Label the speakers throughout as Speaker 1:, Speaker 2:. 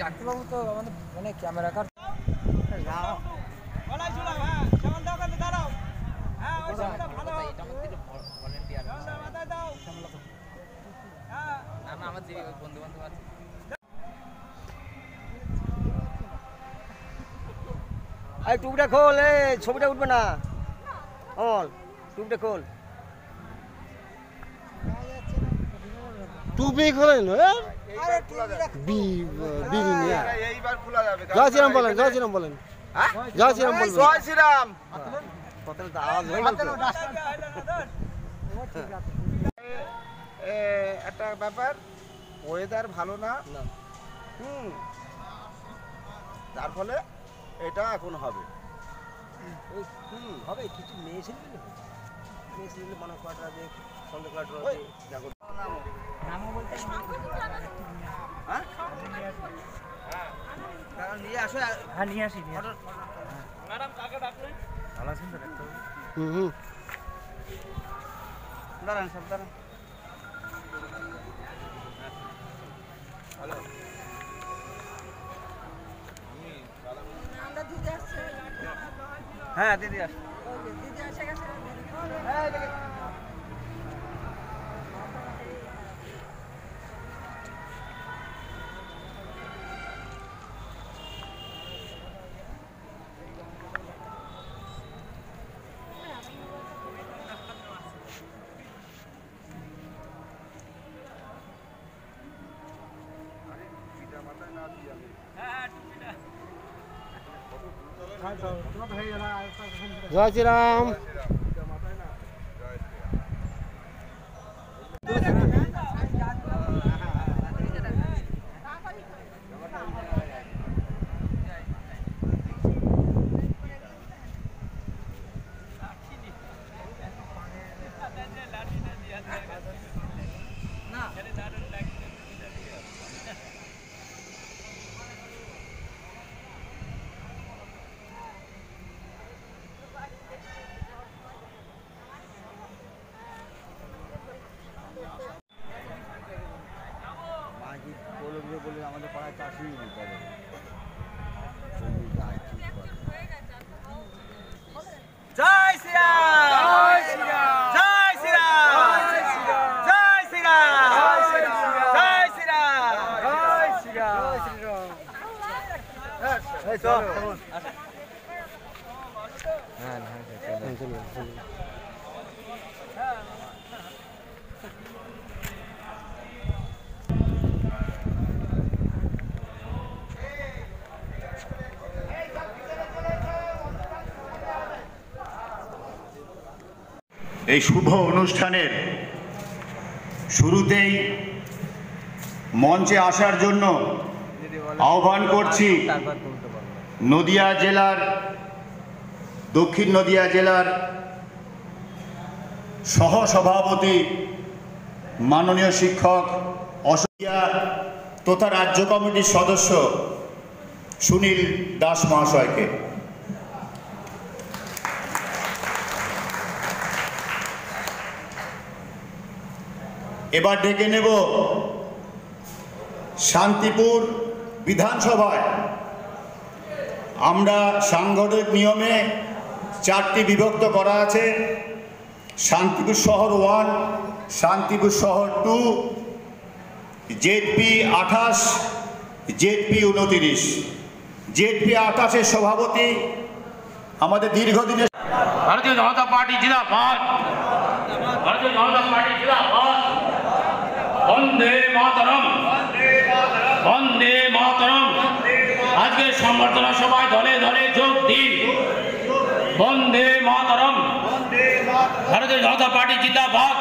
Speaker 1: ডাক্তারবাবু তো আমাদের মানে ক্যামেরা কার
Speaker 2: এই টুকটা খোল এ ছবিটা উঠবে না। অন টুকটা খোল।
Speaker 3: টুপি খোলেন বি বিড়ি নিয়ে
Speaker 4: এইবার খোলা যাবে
Speaker 3: জয় শ্রীরাম বলেন জয় শ্রীরাম বলেন। জয় শ্রীরাম বলবেন
Speaker 4: জয় শ্রীরাম।
Speaker 2: কথাটা আওয়াজ গেল তো।
Speaker 4: এ, একটা ব্যাপার ওয়েদার ভালো না। হুম। তার ফলে এটা এখন হবে।
Speaker 2: হুম, হবে কিছু মেয়ে ছিল মেয়ে ছিল মনে কটা দিয়ে সন্ধ্যে কটা দিয়ে জাগর হ্যাঁ? নিয়ে আসো
Speaker 1: হ্যাঁ নিয়ে আসি নিয়ে
Speaker 3: হুম হুম
Speaker 4: দাঁড়ান সব দাঁড়ান হ্যাঁ দিদি আস
Speaker 3: জয় শ্রীরাম
Speaker 4: মাঝি বলবে বলে আমাদের পাড়ায় চাষি করে জমি গাছ ঠিক করে
Speaker 2: জয় শ্রীরাম জয় শ্রীরাম জয় শ্রীরাম জয় শ্রীরাম জয় শ্রীরাম জয় শ্রীরাম জয় শ্রীরাম
Speaker 4: এই চল
Speaker 3: হ্যাঁ চলুন চলুন
Speaker 5: এই শুভ অনুষ্ঠানের শুরুতেই মঞ্চে আসার জন্য আহ্বান করছি নদিয়া জেলার, দক্ষিণ নদিয়া জেলার সহ সভাপতি মাননীয় শিক্ষক অসুবিয়া তথা রাজ্য কমিটির সদস্য সুনীল দাস মহাশয়কে। এবার ডেকে নেব শান্তিপুর বিধানসভায়। আমরা সাংগঠনিক নিয়মে চারটি বিভক্ত করা আছে। শান্তিপুর শহর ওয়ান, শান্তিপুর শহর টু, জেডপি আঠাশ, জেডপি উনতিরিশ। জেডপি আঠাশের সভাপতি আমাদের দীর্ঘদিনের
Speaker 6: ভারতীয় জনতা পার্টি জিন্দাবাদ। ভারতীয় জনতা পার্টি জিন্দাবাদ। বন্দে মাতরম। বন্দে মাতরম। আজকে সম্বর্ধনা সভায় দলে দলে যোগ দিন। বন্দে মাতরম। ভারতীয় জনতা পার্টি জিন্দাবাদ।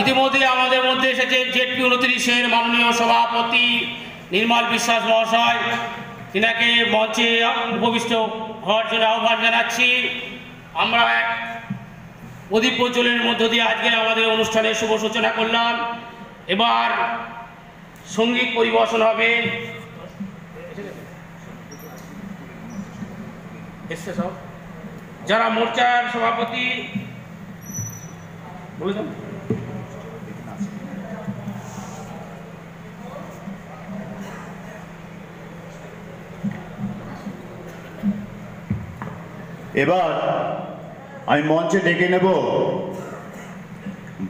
Speaker 6: ইতিমধ্যে আমাদের মধ্যে এসেছে জেটপি উনত্রিশের মাননীয় সভাপতি নির্মল বিশ্বাস মহাশয়। তিনাকে মঞ্চে উপবিষ্ট হওয়ার জন্য আহ্বান জানাচ্ছি। আমরা এক প্রদীপ প্রজ্বলনের মধ্য দিয়ে আজকে আমাদের অনুষ্ঠানের শুভ সূচনা করলাম। এবার সংগীত পরিবেশন হবে। এসছে সব। যারা মোর্চার সভাপতি
Speaker 5: এবার আমি মঞ্চে ডেকে নেব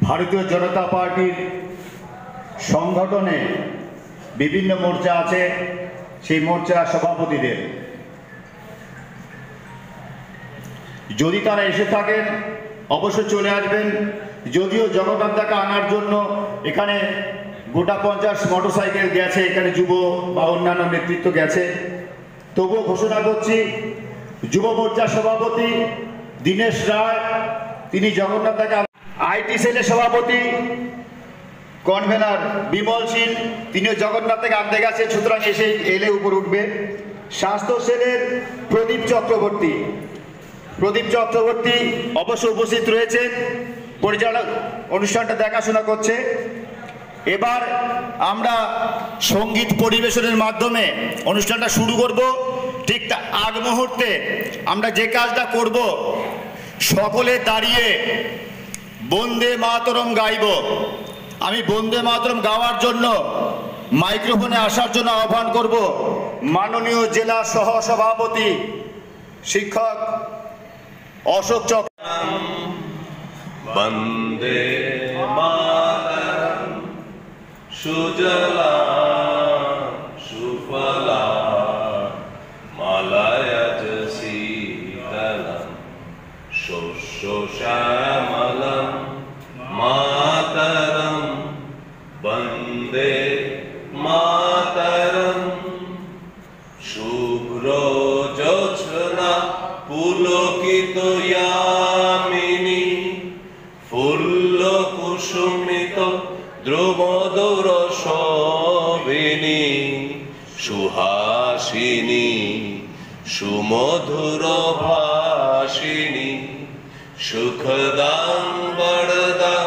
Speaker 5: ভারতীয় জনতা পার্টির সংগঠনে বিভিন্ন মোর্চা আছে, সেই মোর্চার সভাপতিদের। যদি তারা এসে থাকেন, অবশ্যই চলে আসবেন। যদিও জগন্নাথ দাকে আনার জন্য এখানে গোটা পঞ্চাশ মোটরসাইকেল গেছে, এখানে যুব বা অন্যান্য নেতৃত্ব গেছে। তবুও ঘোষণা করছি, যুব মোর্চার সভাপতি দীনেশ রায়, তিনি জগন্নাথ দাকে আইটি সেলের সভাপতি কনভেনার বিমল সিং তিনিও জগন্নাথ থেকে আনতে গেছে, সুতরাং এসে এলে উপর উঠবে। স্বাস্থ্য সেলের প্রদীপ চক্রবর্তী। প্রদীপ চক্রবর্তী অবশ্য উপস্থিত রয়েছেন পরিচালক অনুষ্ঠানটা দেখাশোনা করছে। এবার আমরা সংগীত পরিবেশনের মাধ্যমে অনুষ্ঠানটা শুরু করব। ঠিক আগ মুহূর্তে আমরা যে কাজটা করব, সকলে দাঁড়িয়ে বন্দে মাতরম গাইব। আমি বন্দে মাতরম গাওয়ার জন্য, মাইক্রোফোনে আসার জন্য আহ্বান করব মাননীয় জেলা সহ সভাপতি শিক্ষক অশোক চক্র।
Speaker 7: বন্দে সুজলা সুমধুর ভাসিনী সুখদাং বরদাং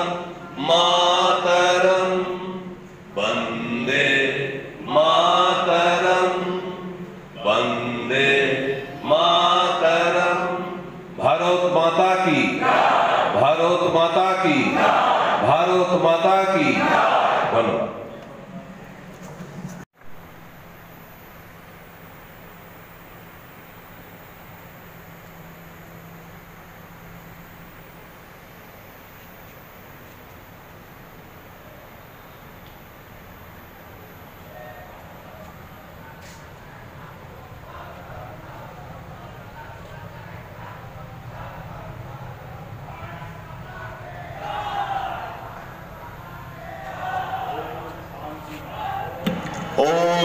Speaker 7: মাতরম বন্দে মাতরম বন্দে মাতরম ভারত মাতা কি ভারত মাতা কি ভারত মাতা কি ধন্যবাদ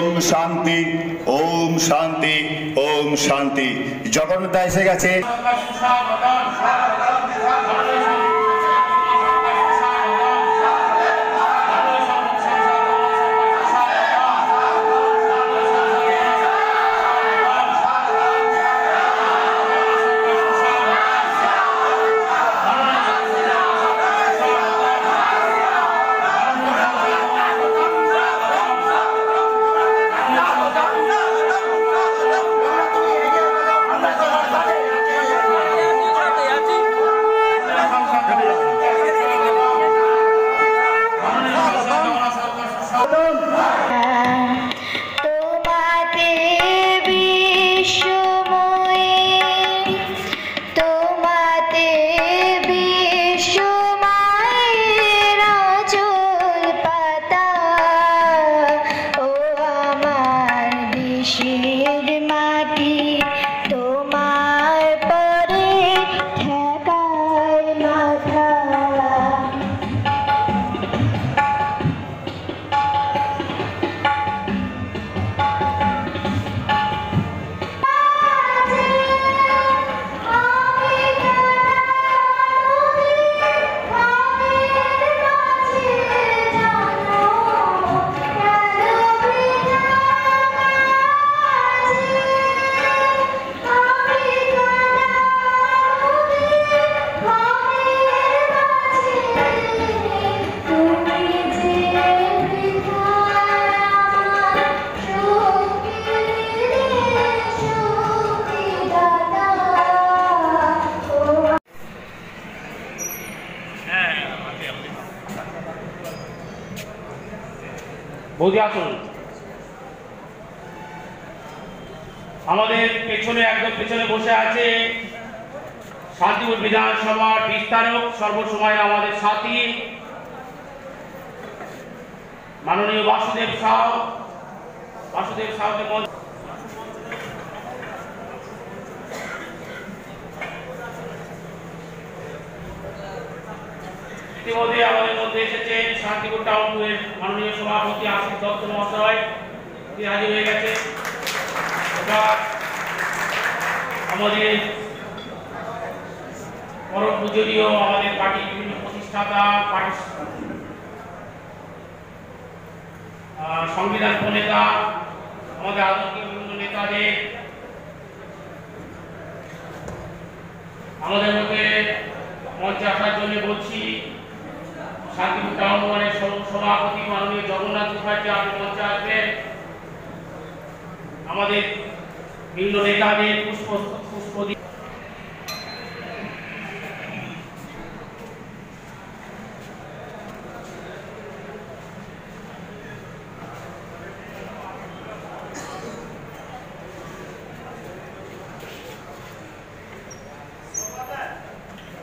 Speaker 5: ওম শান্তি ওম শান্তি ওম শান্তি। জগন্নাথ এসে গেছে।
Speaker 6: বৌদি আসুন। আমাদের পেছনে, একদম পেছনে বসে আছে শান্তিপুর বিধানসভার বিস্তারক, সর্বসময় আমাদের সাথী। মাননীয় বাসুদেব সাহ, বাসুদেব সাউকে ইতিমধ্যে আমাদের মধ্যে এসেছেন শান্তিপুর টাউন টুয়ের মাননীয় সভাপতি আশিস দত্ত মহাশয়। তিনি হাজির হয়ে গেছে। আমাদের পরম পূজনীয় আমাদের পার্টির বিভিন্ন প্রতিষ্ঠাতা, পার্টি সংবিধান প্রণেতা, আমাদের আদর্শীয় বিভিন্ন নেতাদের, আমাদের মধ্যে মঞ্চে আসার জন্য বলছি। শান্তিপুর টাউন ওয়ানের সভাপতি মাননীয় জগন্নাথ মুখার্জি আপনি মঞ্চে আসবেন। আমাদের বিভিন্ন নেতাদের পুষ্প পুষ্প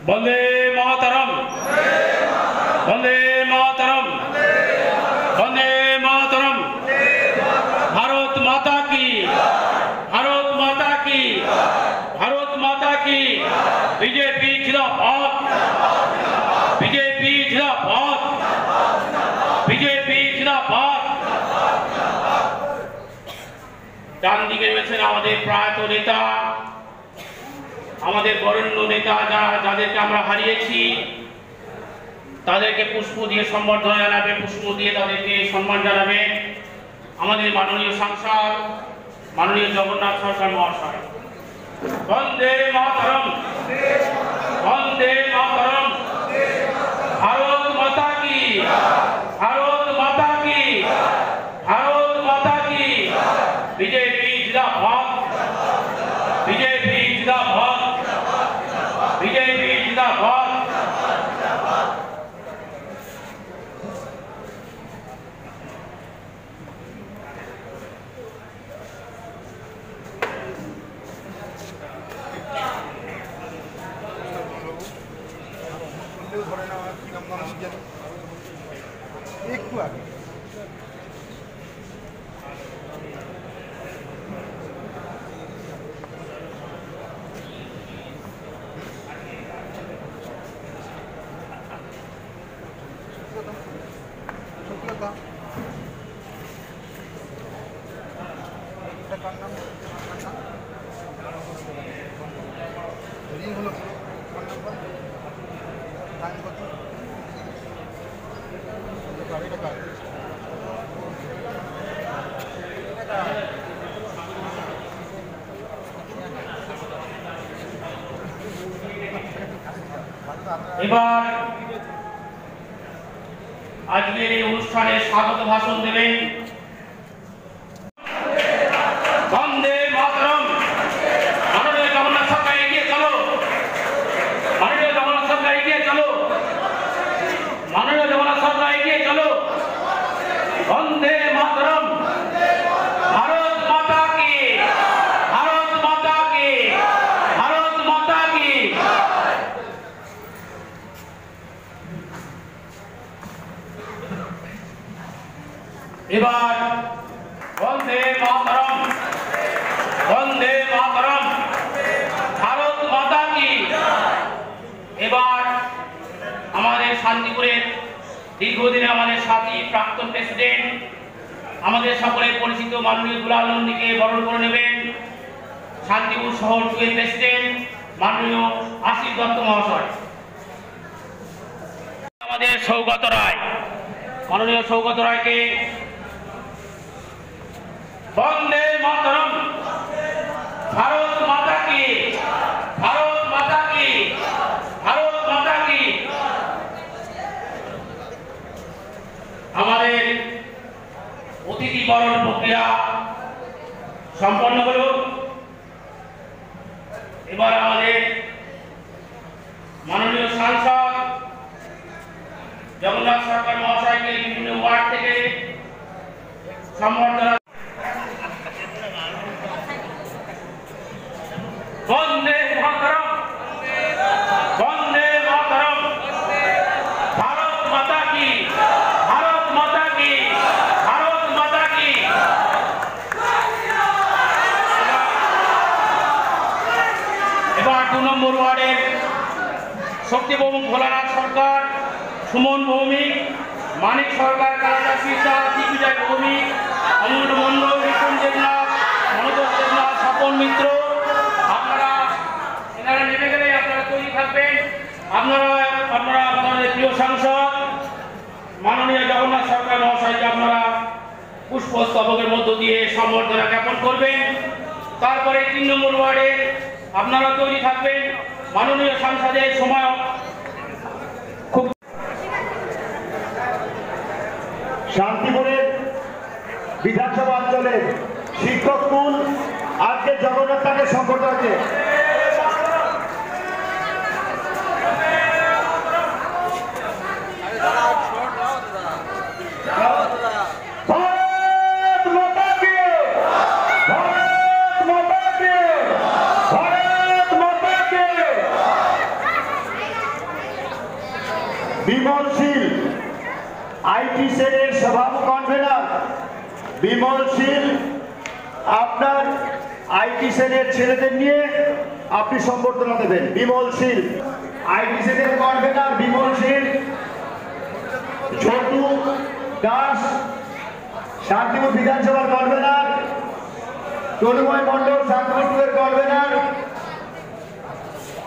Speaker 6: বন্দে মাতরম বন্দে মাতরম বন্দে মাতরম ভারত মাতা কি ভারত মাতা কি ভারত মাতা কি বিজেপি জিন্দাবাদ বিজেপি জিন্দাবাদ বিজেপি জিন্দাবাদ ডান দিকে রয়েছেন আমাদের প্রয়াত নেতা, আমাদের বরেণ্য নেতা যারা, যাদেরকে আমরা হারিয়েছি, তাদেরকে পুষ্প দিয়ে সম্বর্ধনা জানাবে, পুষ্প দিয়ে তাদেরকে সম্মান জানাবে আমাদের মাননীয় সাংসদ, মাননীয় জগন্নাথ সরকার মহাশয়। বন্দে মাতরম। বন্দে মাতরম ভারত মাতা কি ভারত মাতা কি ভারত মাতা কি বিজেপি জিন্দাবাদ বিজেপি জিন্দাবাদ বিজেপি জিন্দাবাদ
Speaker 3: একটু আগে
Speaker 6: এবার আজকের এই অনুষ্ঠানে স্বাগত ভাষণ দেবেন বন্দে মাতরম মাননীয় জগন্নাথ সরকার এগিয়ে চলো মাননীয় জগন্নাথ সরকার এগিয়ে চলো মাননীয় জগন্নাথ সরকার এগিয়ে চলো বন্দে মাতরম ভারত মাতা কি ভারত মাতা কি ভারত মাতা কি এবার বন্দে মাতরম বন্দে মাতরম ভারত মাতা কি এবার আমাদের শান্তিপুরের দীর্ঘদিনে আমাদের সাথী প্রাক্তন প্রেসিডেন্ট আমাদের সকলের পরিচিত মাননীয় দুলাল নন্দীকে বরণ করে নেবেন। শান্তিপুর শহর টুয়ের প্রেসিডেন্ট মাননীয় আশিস দত্ত মহাশয়। আমাদের সৌগত রায়, মাননীয় সৌগত রায়কে বন্দে মাতরম। ভারত মাতা কি? ভারত মাতা কি? ভারত মাতা কি আমাদের অতিথিকরণ প্রক্রিয়া সম্পন্ন হলো। এবার আমাদের মাননীয় সাংসদ জগন্নাথ সরকার মহাশয়কে বিভিন্ন ওয়ার্ড থেকে সম্বর্ধনা বন্দে মাতরম বন্দে মাতরম ভারত মাতা কি ভারত মাতা কি ভারত মাতা কি এবার দু নম্বর ওয়ার্ডের শক্তিবাবু ভোলানাথ সরকার, সুমন ভৌমিক, মানিক সরকার, কালাদাস মিশ্রা দিগ্বিজয় ভৌমিক, অমূল্য মণ্ডল রিপুন দেবনাথ, মনোজ দেবনাথ, স্বপন মিত্র। আপনারা এনারা নেমে গেলে আপনারা তৈরি থাকবেন। আপনারা আপনারা আপনাদের প্রিয় সাংসদ, মাননীয় জগন্নাথ সরকার মহাশয়কে আপনারা পুষ্পস্তবকের মধ্য দিয়ে সম্বর্ধনা জ্ঞাপন করবেন। তারপরে তিন নম্বর ওয়ার্ডে আপনারা তৈরি থাকবেন। মাননীয় সাংসদের সময় খুব
Speaker 5: শান্তিপুরের বিধানসভা অঞ্চলের শিক্ষক মূল আজকে জগন্নাথ তাকে সংকট আছে ভারত মাতা কি ভারত মাতা কি ভারত মাতা কি বিমলশীল আইটি সেলের সভাপতি কনভেনার বিমল শীল, আপনার আইটি সেলের ছেলেদের নিয়ে আপনি সম্বর্ধনা দেবেন। বিমল শীল আইটি সেলের কনভেনার বিমল শীল ছোটু দাস, শান্তিপুর বিধানসভার কনভেনার, তনুময় মণ্ডল শান্তিপুরের কনভেনার,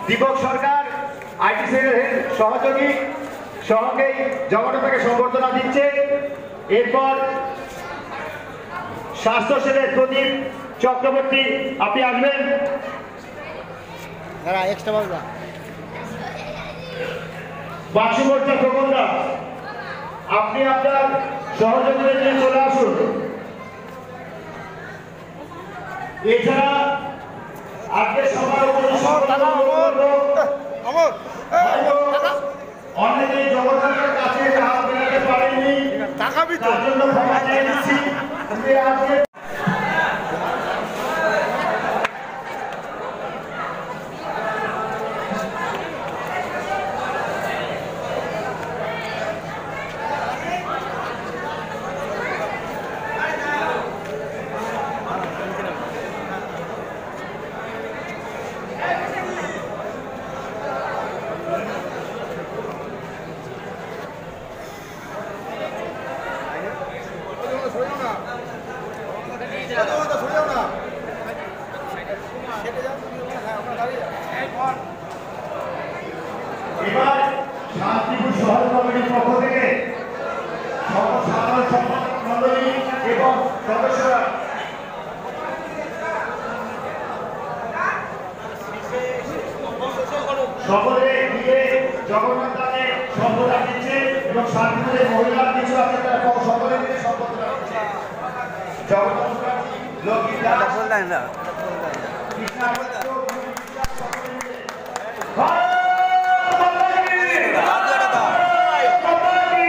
Speaker 5: দীপক সরকার আইটি সেলের সহযোগী সহকেই জগন্নাথকে সম্বর্ধনা দিচ্ছে। এরপর স্বাস্থ্য সেলের প্রদীপ চক্রবর্তী আপনি আসবেন।
Speaker 3: এক্সট্রা বাবুরা
Speaker 5: বাক্সমর্চা আপনি আপনার সহযোগীদের নিয়ে চলে আসুন। এছাড়া আজকে সবার উপর অনেকে জগন্নাথের কাছে হাত মেলাতে পারেনি।
Speaker 3: তাকাবি তো
Speaker 5: আজকে এবার শান্তিপুর শহর কমিটির পক্ষ থেকে সকল সাধারণ সম্পাদক মন্ডলী এবং সদস্যরা সকলে গিয়ে জগন্নাথ দানে সম্বোধন দিচ্ছে এবং শান্তিপুরের মহিলা কিছু আছে তারা ক- সকলে মিলে সম্পত্তি লক্ষ্মী কৃষ্ণা দত্ত, সকলে মিলে। ভারত মাতা কি! ভারত মাতা কি!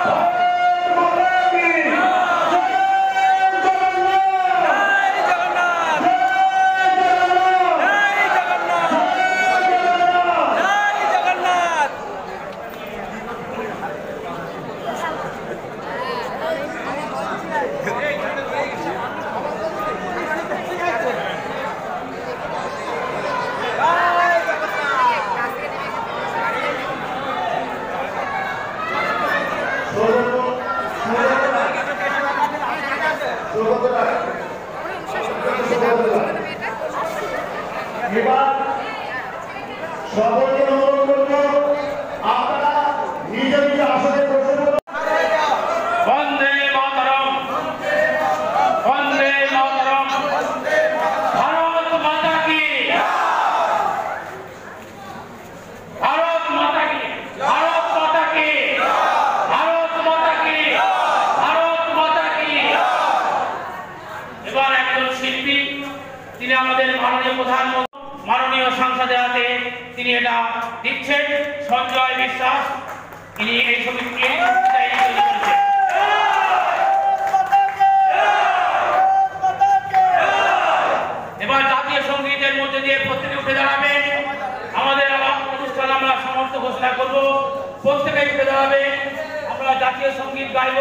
Speaker 5: ভারত মাতা কি! জয় জগন্নাথ! জয় জগন্নাথ! জয় জগন্নাথ! এবার সকলকে অনুরোধ করব আপনারা নিজ নিজ আসনে বসে পড়ুন।
Speaker 6: বন্দে মাতরম বন্দে মাতরম ভারত মাতা কি ভারত মাতা কি ভারত মাতা কি ভারত মাতা কি ভারত মাতা কি এবার একজন শিল্পী তিনি আমাদের মাননীয় প্রধানমন্ত্রী, মাননীয় সংসদে হাতে তিনি এটা দিচ্ছেন, সঞ্জয় বিশ্বাস, তিনি এই সমিতিকে এবার জাতীয় সঙ্গীতের মধ্যে দিয়ে প্রত্যেকে উঠে দাঁড়াবেন আমাদের অনুষ্ঠান আমরা সমর্থ ঘোষণা করব। প্রত্যেকে উঠে দাঁড়াবে। আমরা জাতীয় সংগীত গাইব।